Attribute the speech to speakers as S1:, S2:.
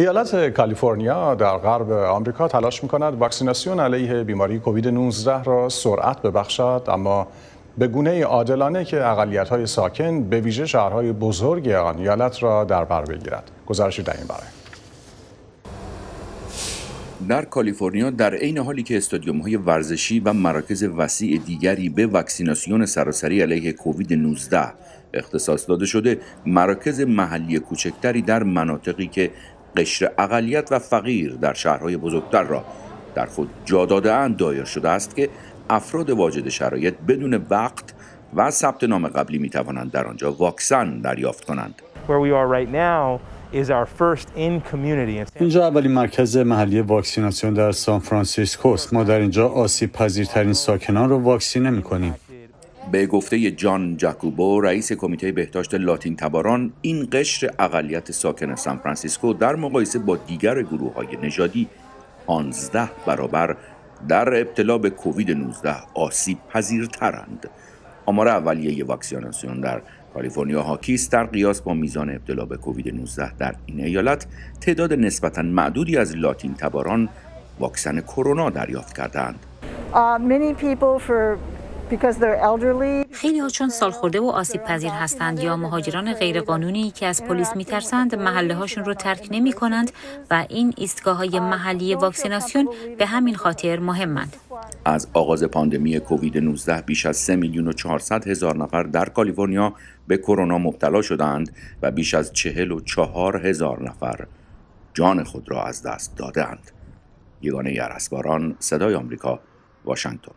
S1: ایالت کالیفرنیا در غرب آمریکا تلاش می‌کند واکسیناسیون علیه بیماری کووید 19 را سرعت ببخشد اما به گونه عادلانه که اقلیت های ساکن به ویژه شهرهای بزرگ آن ایالت را در بر بگیرد. گزارشی در این باره
S2: در کالیفرنیا در عین حالی که استادیوم های ورزشی و مراکز وسیع دیگری به واکسیناسیون سراسری علیه کووید 19 اختصاص داده شده مراکز محلی کوچکتری در مناطقی که قشر اقلیت و فقیر در شهرهای بزرگتر را در خود جا داده دایر شده است که افراد واجد شرایط بدون وقت و ثبت نام قبلی می توانند در آنجا واکسن دریافت کنند.
S3: اینجا اولین مرکز محلی واکسیناسیون در سان فرانسیسکو است. ما در اینجا آسیب پذیرترین ساکنان را واکسینه می کنیم.
S2: به گفته جان جاکوبو رئیس کمیته بهداشت لاتین تباران این قشر اقلیت ساکن فرانسیسکو در مقایسه با دیگر گروه های نژادی 15 برابر در ابتلا به کووید 19 آسیب پذیرترند. آمار اولیه واکسیناسیون در کالیفرنیا هاکیست در قیاس با میزان ابتلا به کووید 19 در این ایالت تعداد نسبتا معدودی از لاتین تباران واکسن کرونا دریافت کردند.
S4: Uh,
S5: خیلی ها چون سالخورده و آسیب پذیر هستند یا مهاجران غیرقانونی که از پلیس میترسند محله هاشون رو ترک نمی کنند و این ایستگاه های محلی واکسیناسیون به همین خاطر مهمند.
S2: از آغاز پاندمی کووید 19 بیش از 3 میلیون و 400 هزار نفر در کالیفرنیا به کرونا مبتلا شدند و بیش از 44 هزار نفر جان خود را از دست دادند. یگانه ارسباران صدای آمریکا واشنگتن